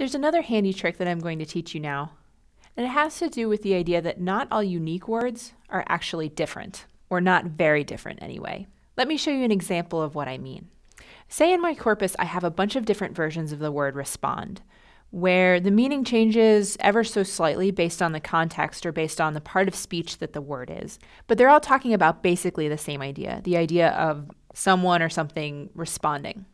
There's another handy trick that I'm going to teach you now, and it has to do with the idea that not all unique words are actually different, or not very different anyway. Let me show you an example of what I mean. Say in my corpus I have a bunch of different versions of the word respond, where the meaning changes ever so slightly based on the context or based on the part of speech that the word is. But they're all talking about basically the same idea the idea of someone or something responding.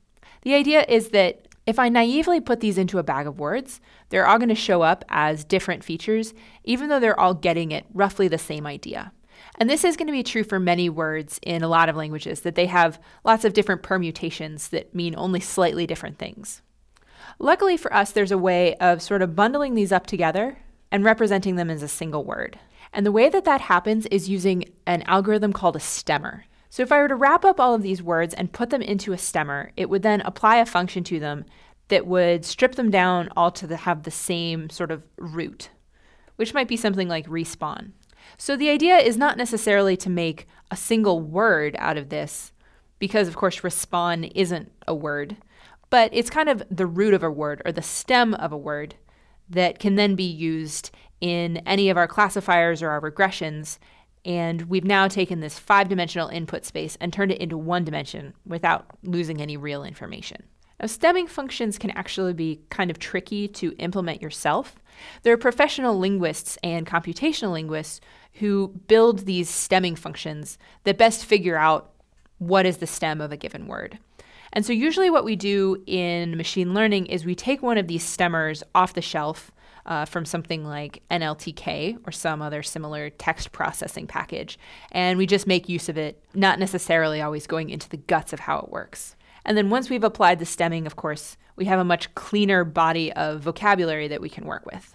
The idea is that if I naively put these into a bag of words, they're all going to show up as different features, even though they're all getting at roughly the same idea. And this is going to be true for many words in a lot of languages, that they have lots of different permutations that mean only slightly different things. Luckily for us, there's a way of sort of bundling these up together and representing them as a single word. And the way that that happens is using an algorithm called a stemmer. So if I were to wrap up all of these words and put them into a stemmer, it would then apply a function to them that would strip them down all to the, have the same sort of root, which might be something like respon. So the idea is not necessarily to make a single word out of this, because of course respon isn't a word, but it's kind of the root of a word or the stem of a word that can then be used in any of our classifiers or our regressions. And we've now taken this five dimensional input space and turned it into one dimension without losing any real information. Now, stemming functions can actually be kind of tricky to implement yourself. There are professional linguists and computational linguists who build these stemming functions that best figure out what is the stem of a given word. And so, usually, what we do in machine learning is we take one of these stemmers off the shelf uh, from something like NLTK or some other similar text processing package, and we just make use of it, not necessarily always going into the guts of how it works. And then once we've applied the stemming, of course, we have a much cleaner body of vocabulary that we can work with.